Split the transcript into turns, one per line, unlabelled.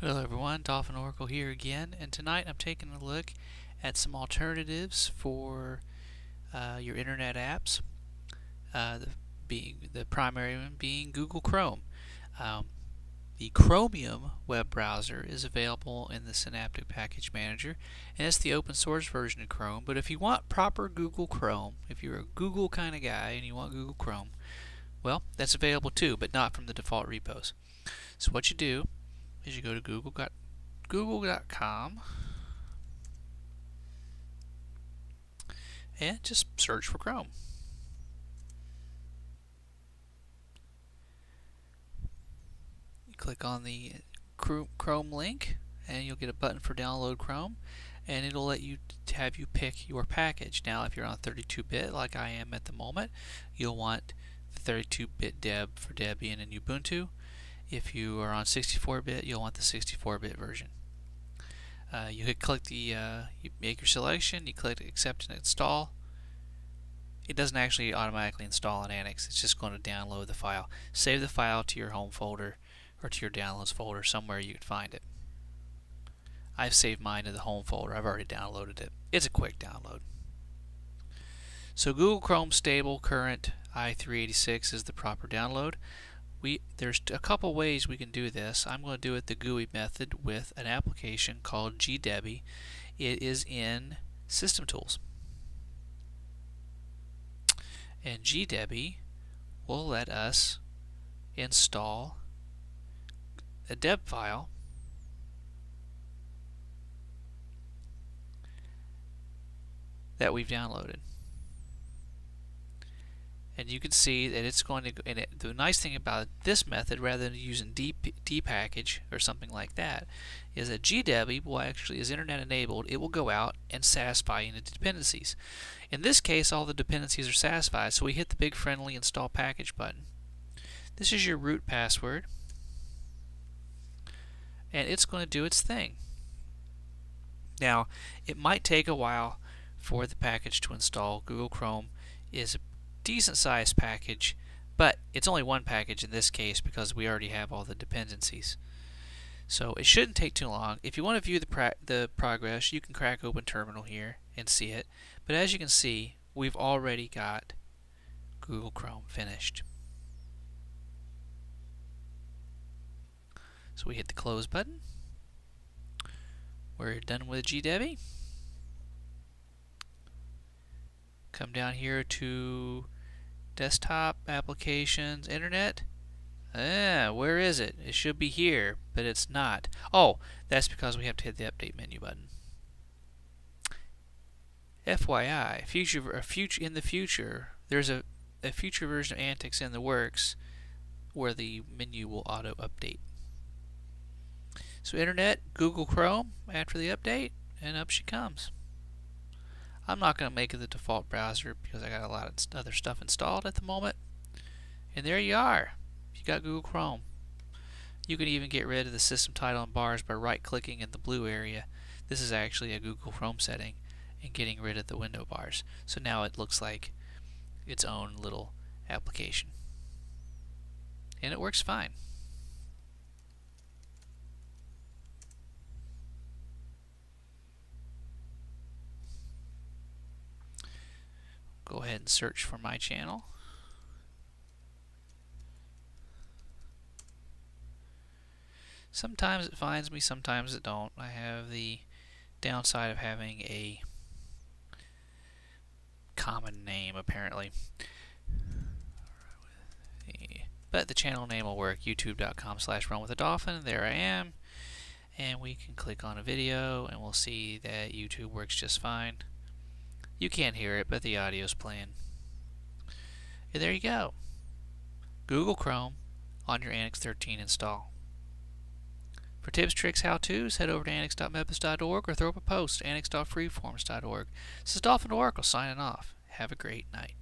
Hello everyone, Dolphin Oracle here again, and tonight I'm taking a look at some alternatives for uh, your internet apps. Uh, the, being the primary one being Google Chrome. Um, the Chromium web browser is available in the Synaptic Package Manager, and it's the open source version of Chrome. But if you want proper Google Chrome, if you're a Google kind of guy and you want Google Chrome, well, that's available too, but not from the default repos. So what you do is you go to Google google.com and just search for Chrome. You click on the Chrome link and you'll get a button for download Chrome and it'll let you have you pick your package. Now if you're on 32-bit like I am at the moment, you'll want the 32-bit deb for Debian and Ubuntu if you are on 64-bit, you'll want the 64-bit version. Uh, you hit click the, uh, you make your selection, you click accept and install. It doesn't actually automatically install on AntiX, it's just going to download the file. Save the file to your home folder or to your downloads folder, somewhere you can find it. I've saved mine to the home folder, I've already downloaded it. It's a quick download. So Google Chrome Stable Current i386 is the proper download we there's a couple ways we can do this. I'm going to do it the GUI method with an application called GDebi. It is in System Tools. And GDebi will let us install a deb file that we've downloaded and you can see that it's going to and it, the nice thing about this method rather than using D, dpackage or something like that is that GDebi will actually is internet enabled it will go out and satisfy any dependencies. In this case all the dependencies are satisfied so we hit the big friendly install package button. This is your root password. And it's going to do its thing. Now it might take a while for the package to install. Google Chrome is decent sized package, but it's only one package in this case because we already have all the dependencies. So it shouldn't take too long. If you want to view the, the progress, you can crack open terminal here and see it. But as you can see, we've already got Google Chrome finished. So we hit the close button. We're done with GDebi. Come down here to desktop applications internet? Ah where is it? It should be here but it's not. Oh that's because we have to hit the update menu button. FYI future a future in the future there's a, a future version of AntiX in the works where the menu will auto update. So internet Google Chrome after the update and up she comes I'm not going to make it the default browser because I got a lot of other stuff installed at the moment. And there you are. You got Google Chrome. You can even get rid of the system title and bars by right clicking in the blue area. This is actually a Google Chrome setting and getting rid of the window bars. So now it looks like its own little application. And it works fine. Go ahead and search for my channel. Sometimes it finds me, sometimes it don't. I have the downside of having a common name apparently. But the channel name will work, youtube.com slash run with a dolphin. There I am. And we can click on a video and we'll see that YouTube works just fine. You can't hear it, but the audio's playing. And there you go. Google Chrome on your AntiX 13 install. For tips, tricks, how-tos, head over to antix.mepis.org or throw up a post, at antix.freeforums.org. This is Dolphin Oracle signing off. Have a great night.